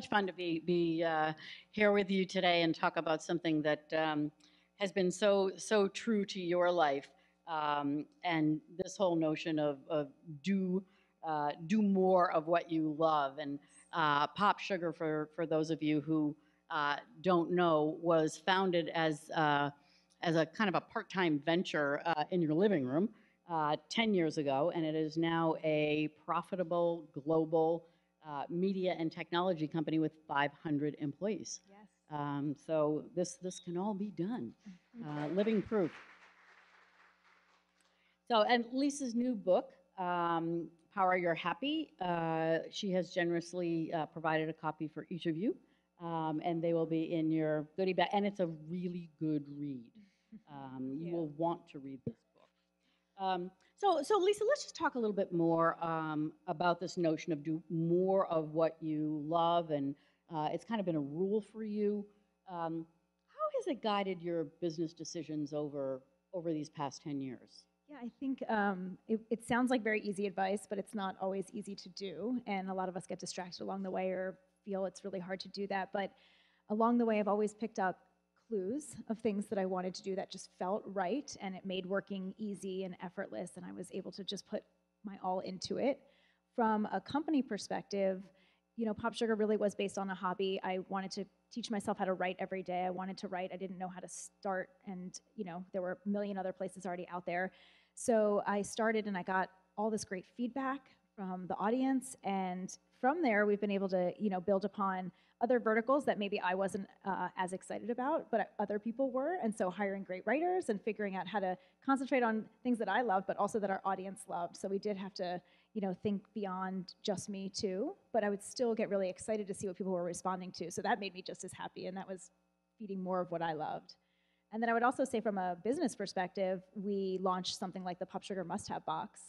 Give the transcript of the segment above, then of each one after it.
much fun to be, be uh, here with you today and talk about something that um, has been so, so true to your life. Um, and this whole notion of, of do, uh, do more of what you love. And uh, Pop Sugar, for, for those of you who uh, don't know, was founded as, uh, as a kind of a part-time venture uh, in your living room uh, 10 years ago, and it is now a profitable global uh, media and technology company with 500 employees. Yes. Um, so this this can all be done, uh, living proof. So and Lisa's new book, um, Power Your Happy. Uh, she has generously uh, provided a copy for each of you, um, and they will be in your goodie bag. And it's a really good read. Um, you Yeah. will want to read this book. So, so Lisa, let's just talk a little bit more um, about this notion of do more of what you love, and uh, it's kind of been a rule for you. Um, how has it guided your business decisions over over these past ten years? Yeah, I think um, it, it sounds like very easy advice, but it's not always easy to do. And a lot of us get distracted along the way or feel it's really hard to do that. But along the way, I've always picked up clues of things that I wanted to do that just felt right. And it made working easy and effortless. And I was able to just put my all into it. From a company perspective, you know, Pop Sugar really was based on a hobby. I wanted to teach myself how to write every day. I wanted to write. I didn't know how to start. And, you know, there were a million other places already out there. So I started and I got all this great feedback from the audience. And from there, we've been able to, you know, build upon other verticals that maybe I wasn't uh, as excited about, but other people were. And so hiring great writers and figuring out how to concentrate on things that I love, but also that our audience loved. So we did have to, you know, think beyond just me too. But I would still get really excited to see what people were responding to. So that made me just as happy. And that was feeding more of what I loved. And then I would also say, from a business perspective, we launched something like the Pop Sugar Must Have Box,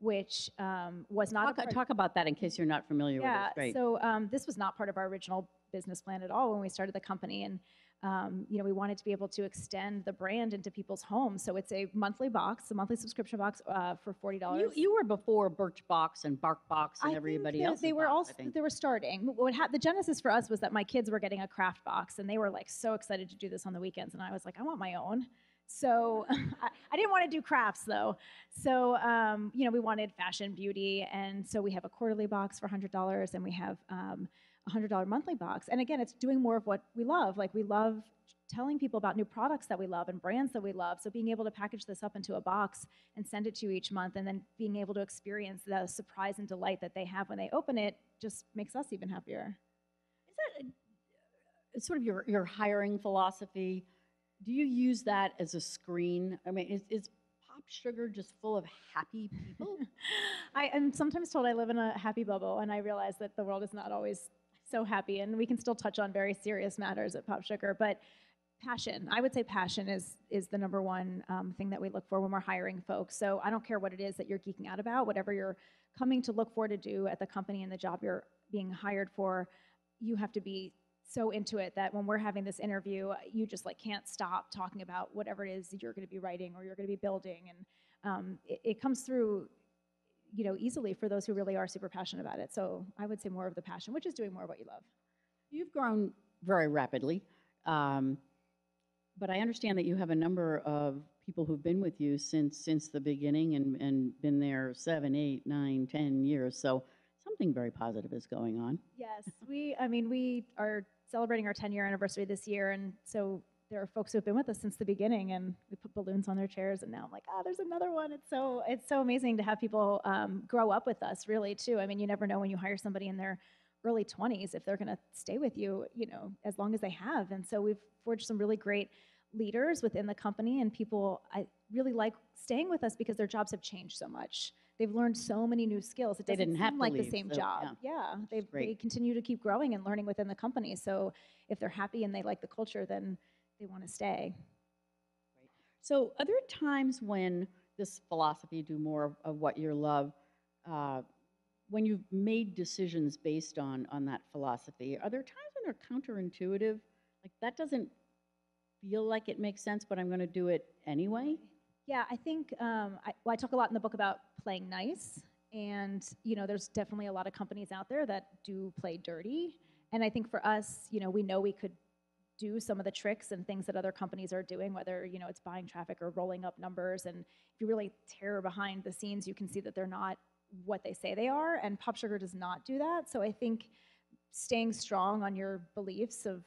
which um, was not Talk, talk about that in case you're not familiar yeah, with it. So um, this was not part of our original business plan at all when we started the company, and um, you know we wanted to be able to extend the brand into people's homes. So it's a monthly box, a monthly subscription box uh, for forty dollars. you, you were before Birchbox and Barkbox and I everybody think else. They were all they were starting. What ha- the genesis for us was that my kids were getting a craft box, and they were like so excited to do this on the weekends, and I was like, I want my own. So I, didn't want to do crafts though. So um, you know, we wanted fashion, beauty, and so we have a quarterly box for hundred dollars, and we have um, a hundred dollar monthly box. And again, it's doing more of what we love. Like we love telling people about new products that we love and brands that we love. So being able to package this up into a box and send it to you each month, and then being able to experience the surprise and delight that they have when they open it, just makes us even happier. Is that a, sort of your, your hiring philosophy? Do you use that as a screen? I mean, is, is Pop Sugar just full of happy people? I am sometimes told I live in a happy bubble, and I realize that the world is not always so happy, and we can still touch on very serious matters at Pop Sugar, but passion i would say passion is is the number one um, thing that we look for when we're hiring folks so i don't care what it is that you're geeking out about whatever you're coming to look for to do at the company and the job you're being hired for you have to be so into it that when we're having this interview you just like can't stop talking about whatever it is that you're going to be writing or you're going to be building. And um, it, it comes through you know easily for those who really are super passionate about it. So i would say more of the passion which is doing more of what you love. You've grown very rapidly, um, but I understand that you have a number of people who've been with you since since the beginning and, and been there seven, eight, nine, ten years. So something very positive is going on. Yes, we, I mean, we are celebrating our 10 year anniversary this year. And so there are folks who have been with us since the beginning and we put balloons on their chairs and now I'm like, oh, there's another one. It's so, it's so amazing to have people um, grow up with us really too. I mean, you never know when you hire somebody in their early 20s if they're going to stay with you, you know, as long as they have. And so we've forged some really great leaders within the company and people I really like staying with us because their jobs have changed so much. They've learned so many new skills. It They doesn't didn't have seem to like leave, the same so, job. yeah. Yeah, they continue to keep growing and learning within the company. So if they're happy and they like the culture, then they want to stay. So are there times when this philosophy, do more of, of what you love, uh, when you've made decisions based on on that philosophy, are there times when they're counterintuitive? Like that doesn't feel like it makes sense, but I'm going to do it anyway. Yeah, I think um, I, well, I talk a lot in the book about playing nice, and you know, there's definitely a lot of companies out there that do play dirty, and I think for us, you know, we know we could do some of the tricks and things that other companies are doing, whether, you know, it's buying traffic or rolling up numbers. And if you really tear behind the scenes, you can see that they're not what they say they are. And Pop Sugar does not do that. So I think staying strong on your beliefs of,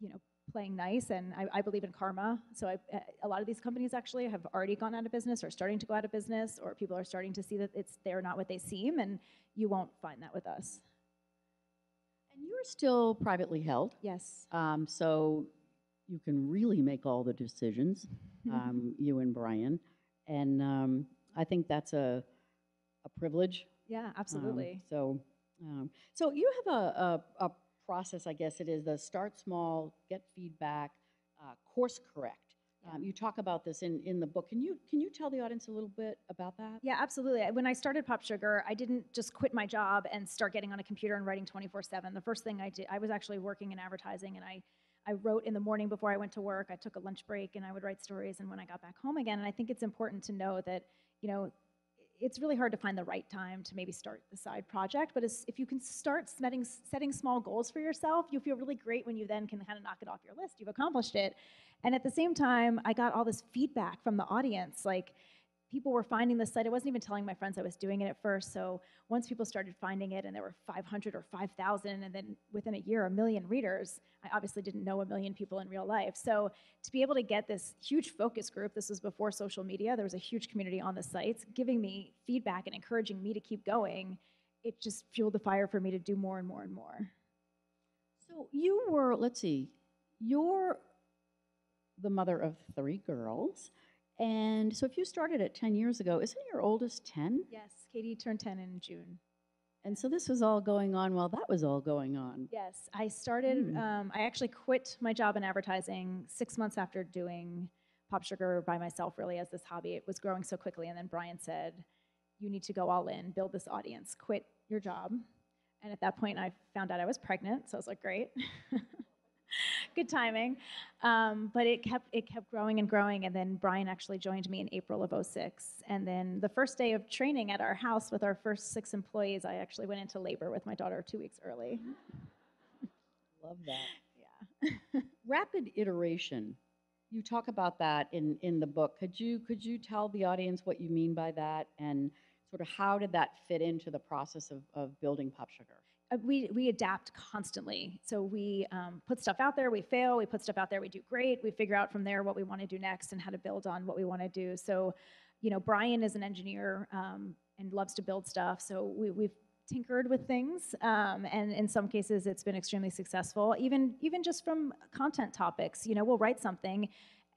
you know, playing nice. And I, I believe in karma. So I, a lot of these companies actually have already gone out of business or starting to go out of business, or people are starting to see that it's they're not what they seem. And you won't find that with us. And you're still privately held, Yes. um, so you can really make all the decisions, um, you and Brian. And um, I think that's a, a privilege. yeah, Um, absolutely. So, um, so you have a, a, a process, I guess it is, the start small, get feedback, uh, course correct. Um, You talk about this in, in the book. Can you, can you tell the audience a little bit about that? Yeah, absolutely. When I started Pop Sugar, I didn't just quit my job and start getting on a computer and writing 24 7. The first thing I did, I was actually working in advertising and I, I wrote in the morning before I went to work. I took a lunch break and I would write stories. And when I got back home again, and I think it's important to know that, you know, it's really hard to find the right time to maybe start the side project. But if you can start setting, setting small goals for yourself, you feel really great when you then can kind of knock it off your list. You've accomplished it. And at the same time, I got all this feedback from the audience. Like, people were finding the site. I wasn't even telling my friends I was doing it at first. So once people started finding it and there were 500 or 5,000, and then within a year, a million readers, I obviously didn't know a million people in real life. So to be able to get this huge focus group, this was before social media, there was a huge community on the sites giving me feedback and encouraging me to keep going. It just fueled the fire for me to do more and more and more. So you were, let's see, you're the mother of three girls. And so if you started at 10 years ago, isn't your oldest 10? Yes, Katie turned 10 in June. And so this was all going on while that was all going on. Yes, I started. Hmm. Um, I actually quit my job in advertising six months after doing Pop Sugar by myself, really as this hobby. It was growing so quickly, and then Brian said, "You need to go all in, build this audience, quit your job." And at that point, I found out I was pregnant, so I was like, "Great." Good timing, um, but it kept it kept growing and growing, and then Brian actually joined me in April of 06. And then the first day of training at our house with our first six employees, I actually went into labor with my daughter two weeks early. Love that. Yeah. Rapid iteration. You talk about that in, in the book. Could you, could you tell the audience what you mean by that and sort of how did that fit into the process of, of building Pop Sugar? Uh, we, we adapt constantly. So we um, put stuff out there, we fail, we put stuff out there, we do great, we figure out from there what we want to do next and how to build on what we want to do. So, you know, Brian is an engineer um, and loves to build stuff. So we, we've tinkered with things, um, and in some cases, it's been extremely successful. Even even just from content topics, you know, we'll write something,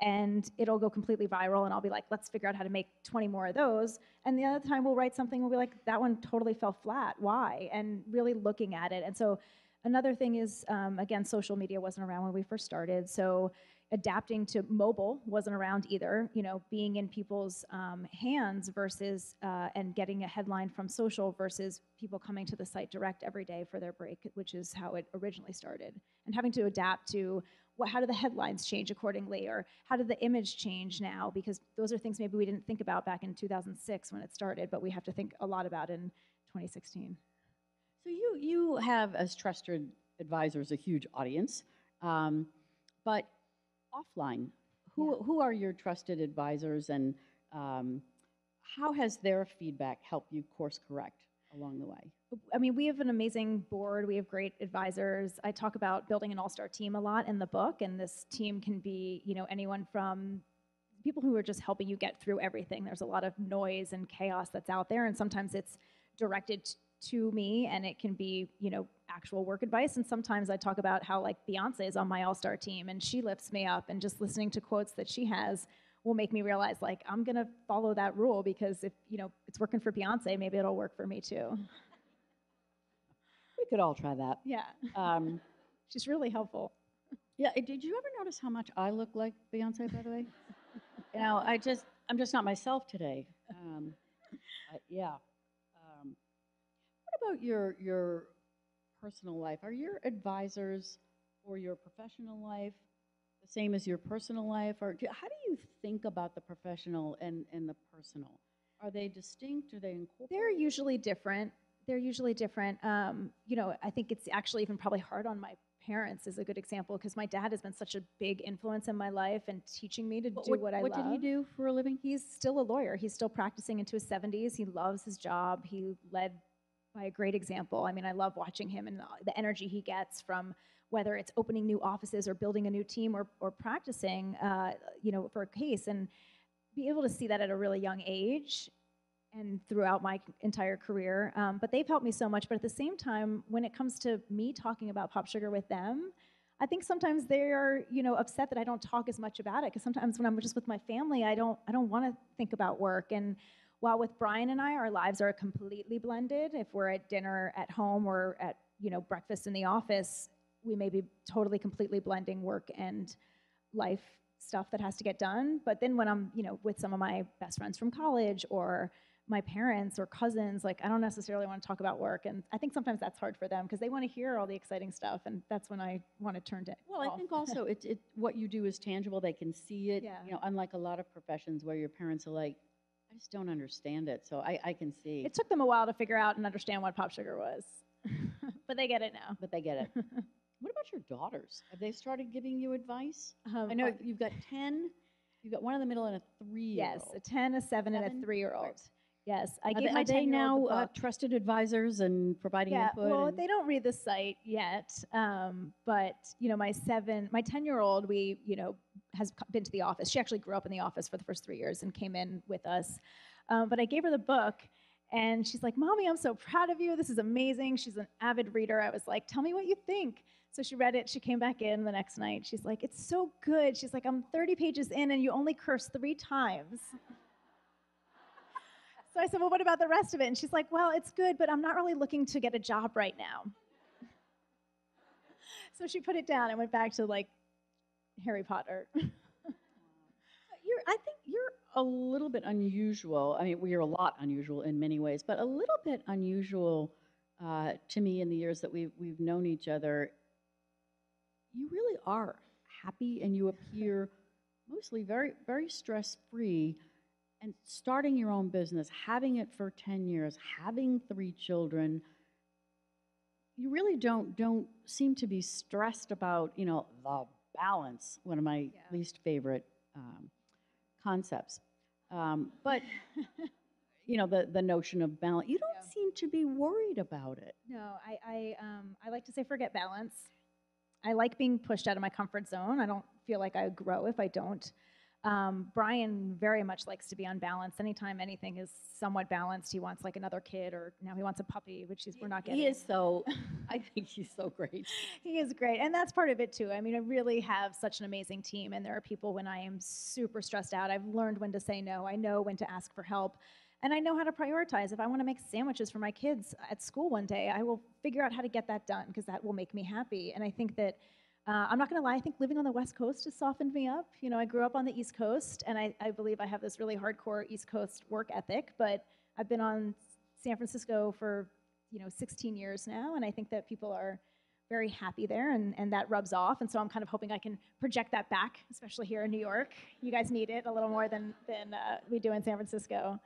and it'll go completely viral, and I'll be like, let's figure out how to make 20 more of those. And the other time, we'll write something, we'll be like, that one totally fell flat. Why? And really looking at it. And so, another thing is, um, again, social media wasn't around when we first started, so adapting to mobile wasn't around either. You know, being in people's um, hands versus uh, and getting a headline from social versus people coming to the site direct every day for their break, which is how it originally started, and having to adapt to what, how do the headlines change accordingly, or how did the image change now? Because those are things maybe we didn't think about back in 2006 when it started, but we have to think a lot about in 2016. So you, you have, as trusted advisors, a huge audience. Um, but offline, who, Yeah. who are your trusted advisors and um, how has their feedback helped you course correct along the way? I mean, we have an amazing board. We have great advisors. I talk about building an all-star team a lot in the book, and this team can be, you know, anyone from people who are just helping you get through everything. There's a lot of noise and chaos that's out there, and sometimes it's directed to me, and it can be, you know, actual work advice. And sometimes I talk about how like Beyonce is on my all-star team, and she lifts me up, and just listening to quotes that she has will make me realize like I'm gonna follow that rule because if you know it's working for Beyonce, maybe it'll work for me too. We could all try that. Yeah, Um, she's really helpful. yeah, uh, did you ever notice how much I look like Beyonce, by the way? you know, I just, I'm just not myself today. Um, I- yeah. Um, what about your, your personal life? Are your advisors for your professional life the same as your personal life? Or do, how do you think about the professional and, and the personal? Are they distinct? Are they incorporated? They're usually different. they're usually different. Um, you know, I think it's actually even probably hard on my parents is a good example because my dad has been such a big influence in my life and teaching me to do what, I what love. did he do for a living? He's still a lawyer. He's still practicing into his 70s. He loves his job. He led by a great example. I mean, I love watching him and the- the energy he gets from whether it's opening new offices or building a new team or, or practicing, uh, you know, for a case. And be able to see that at a really young age and throughout my entire career. Um, but they've helped me so much. But at the same time, when it comes to me talking about Pop Sugar with them, I think sometimes they're, you know, upset that I don't talk as much about it. Because sometimes when I'm just with my family, I don't, I don't want to think about work. And while with Brian and I, our lives are completely blended. If we're at dinner at home or at, you know, breakfast in the office, we may be totally, completely blending work and life stuff that has to get done. But then when I'm, you know, with some of my best friends from college or my parents or cousins, like I don't necessarily want to talk about work. And I think sometimes that's hard for them because they want to hear all the exciting stuff. And that's when I want to turn to Well, I think also it, it, what you do is tangible. They can see it. Yeah. You know, unlike a lot of professions where your parents are like, I just don't understand it. So I, I can see, it took them a while to figure out and understand what pop sugar was. but they get it now. but they get it. about your daughters? Have they started giving you advice? Um, I know uh, you've got 10, you've got one in the middle and a three Yes, a 10, a 7, and a 3 year old. Right. Yes, I Are gave they, my are they 10 now uh, trusted advisors and providing yeah, input? well, and- they don't read the site yet, um, but you know, my seven, my ten-year-old, we, you know, has been to the office. She actually grew up in the office for the first three years and came in with us. Um, but I gave her the book, and she's like, "Mommy, I'm so proud of you. This is amazing." She's an avid reader. I was like, "Tell me what you think." So she read it. She came back in the next night. She's like, "It's so good." She's like, "I'm 30 pages in, and you only curse three times." So I said, Well, what about the rest of it? And she's like, Well, it's good, but I'm not really looking to get a job right now. So she put it down and went back to like Harry Potter. You're, I think you're a little bit unusual. I mean, we are a lot unusual in many ways, but a little bit unusual uh, to me in the years that we've, we've known each other. You really are happy and you appear mostly very, very stress free. And starting your own business, having it for 10 years, having three children, you really don't don't seem to be stressed about you know the balance one of my Yeah. least favorite um, concepts um, but you know the the notion of balance you don't Yeah. seem to be worried about it No, I, I, um, I like to say forget balance. I like being pushed out of my comfort zone. I don't feel like I grow if I don't. Um, Brian very much likes to be unbalanced. Anytime anything is somewhat balanced, he wants like another kid, or now he wants a puppy, which he's, we're not getting. he is so i think he's so great He is great. And that's part of it too. I mean, I really have such an amazing team. And there are people when I am super stressed out, I've learned when to say no. I know when to ask for help. And I know how to prioritize. If I want to make sandwiches for my kids at school one day, I will figure out how to get that done because that will make me happy. And I think that, uh, I'm not going to lie, I think living on the West Coast has softened me up. You know, I grew up on the East Coast, and I, I believe I have this really hardcore East Coast work ethic, but I've been on San Francisco for, you know, 16 years now, and I think that people are very happy there and, and that rubs off and so i'm kind of hoping i can project that back especially here in new york you guys need it a little more than, than uh, we do in san francisco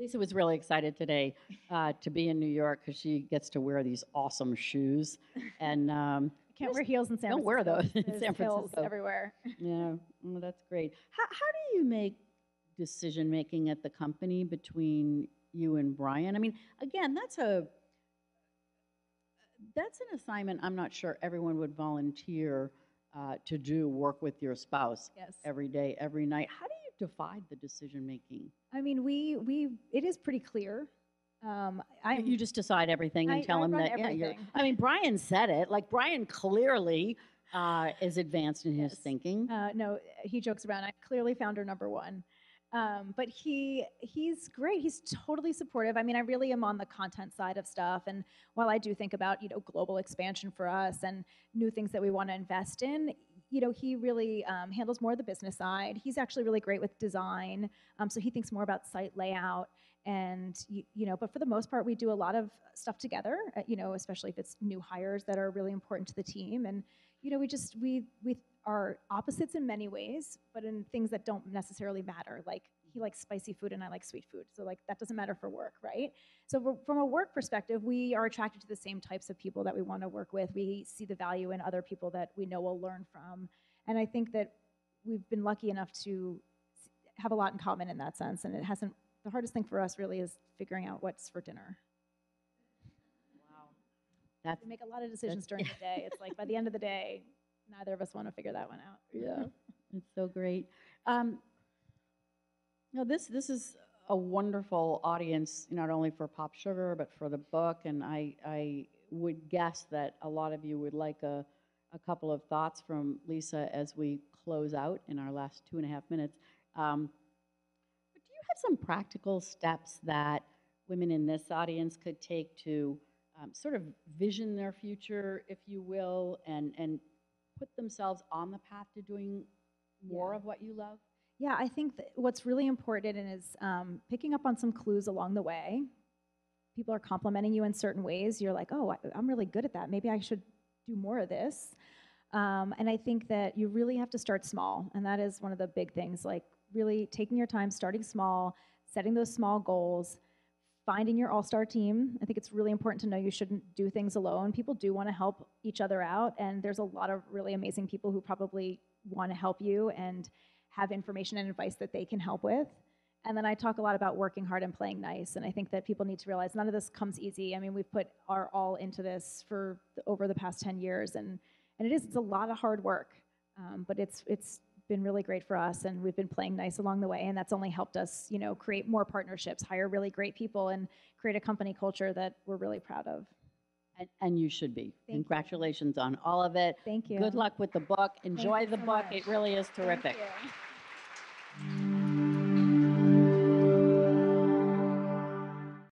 lisa was really excited today uh, to be in new york because she gets to wear these awesome shoes and um, can't wear heels in san Don't wear those in San hills Francisco. everywhere Yeah, well, that's great. How, how do you make decision making at the company between you and Brian? I mean, again, that's a that's an assignment I'm not sure everyone would volunteer uh, to do. Work with your spouse yes every day, every night. How divide the decision making? i mean we we it is pretty clear um, I, You just decide everything and I- tell I him that. Yeah, you're. I mean, Brian said it. Like Brian clearly uh, is advanced in his Yes. thinking. Uh, no, he jokes around. I clearly found her number one. Um, but he he's great. He's totally supportive. I mean, I really am on the content side of stuff. And while I do think about you know global expansion for us and new things that we want to invest in, you know, he really um, handles more of the business side. He's actually really great with design. Um, so he thinks more about site layout and you, you know but for the most part we do a lot of stuff together uh, you know especially if it's new hires that are really important to the team and you know we just we we are opposites in many ways, but in things that don't necessarily matter. Like he likes spicy food and I like sweet food. So like that doesn't matter for work, right? So from a work perspective, we are attracted to the same types of people that we want to work with. We see the value in other people that we know we'll learn from. And I think that we've been lucky enough to have a lot in common in that sense. And it hasn't, the hardest thing for us really is figuring out what's for dinner. Wow. That's, We make a lot of decisions during the day. It's like by the end of the day, neither of us want to figure that one out. yeah, it's so great. Um, no, this, this is a wonderful audience, not only for Pop Sugar, but for the book. And I, I would guess that a lot of you would like a, a couple of thoughts from Lisa as we close out in our last two and a half minutes. Um, but do you have some practical steps that women in this audience could take to um, sort of vision their future, if you will, and, and put themselves on the path to doing more Yeah. of what you love? Yeah, I think what's really important is um, picking up on some clues along the way. People are complimenting you in certain ways. You're like, oh, I, I'm really good at that. Maybe I should do more of this. Um, and I think that you really have to start small. And that is one of the big things like really taking your time, starting small, setting those small goals, finding your all star team. I think it's really important to know you shouldn't do things alone. People do want to help each other out. And there's a lot of really amazing people who probably want to help you and have information and advice that they can help with. And then I talk a lot about working hard and playing nice. And I think that people need to realize none of this comes easy. I mean, we've put our all into this for the, over the past 10 years, and, and it is, it's a lot of hard work. Um, but it's, it's been really great for us, and we've been playing nice along the way, and that's only helped us, you know, create more partnerships, hire really great people, and create a company culture that we're really proud of. And, and you should be. you. Congratulations on all of it. Thank you. Good luck with the book. Enjoy you the so book. much. It really is Thank terrific. you.